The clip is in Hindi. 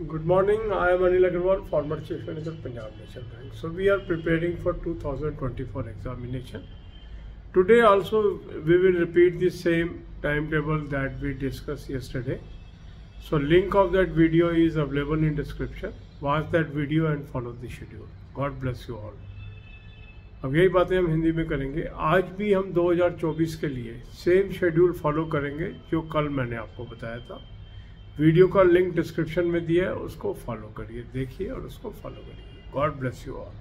Good morning I am Anil Agarwal former chief manager Punjab National Bank so we are preparing for 2024 examination today also we will repeat the same time table that we discuss yesterday so link of that video is available in description watch that video and follow the schedule God bless you all अब यही बातें हम हिंदी में करेंगे। आज भी हम 2024 के लिए सेम शेड्यूल फॉलो करेंगे जो कल मैंने आपको बताया था। वीडियो का लिंक डिस्क्रिप्शन में दिया है, उसको फॉलो करिए, देखिए और उसको फॉलो करिए। God bless you all.